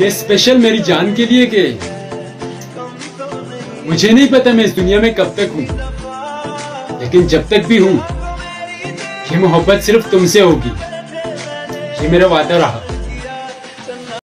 ये स्पेशल मेरी जान के लिए के मुझे नहीं पता मैं इस दुनिया में कब तक हूँ, लेकिन जब तक भी हूँ, ये मोहब्बत सिर्फ़ तुमसे होगी। ये मेरा वादा रहा।